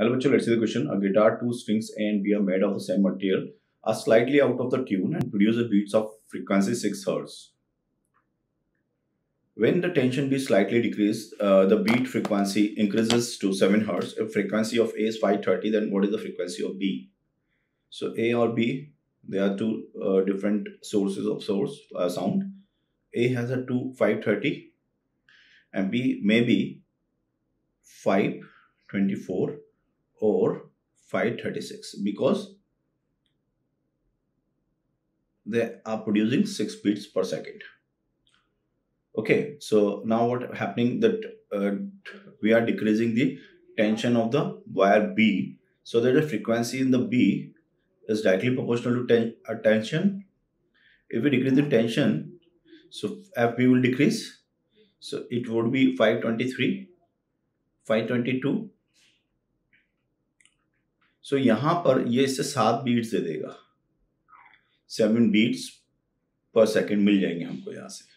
Hello, bachcho, let's see the question. A guitar, two strings, A and B are made of the same material, are slightly out of the tune and produce a beats of frequency 6 Hz. When the tension B slightly decreases, uh, the beat frequency increases to 7 Hz. If frequency of A is 530, then what is the frequency of B? So A or B, they are two uh, different sources of source uh, sound. A has a 2 530 and B may be 524 or 536 because they are producing 6 beats per second. Okay so now what happening that uh, we are decreasing the tension of the wire b so that the frequency in the b is directly proportional to ten uh, tension. If we decrease the tension so fb will decrease. So it would be 523 522 so so, यहाँ पर ये इससे सात beats दे देगा। Seven beats पर second मिल जाएँगे हमको यहाँ से।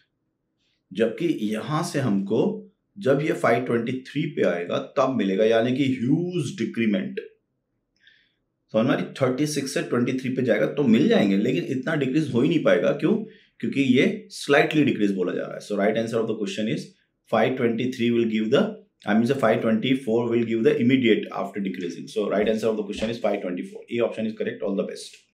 जबकि यहाँ से हमको जब ये 523 पे आएगा तब मिलेगा यानी कि ह्यूज डिक्रीमेंट तो हमारी 36 से 23 पे जाएगा तो मिल जाएँगे लेकिन इतना डिक्रीज हो ही नहीं पाएगा। क्यों? क्योंकि ये स्लाइटली डिक्रीज बोला जा रहा है। So right answer of the question is 523 will give the I mean the 524 will give the immediate after decreasing. So right answer of the question is 524. A option is correct. All the best.